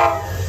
Oh.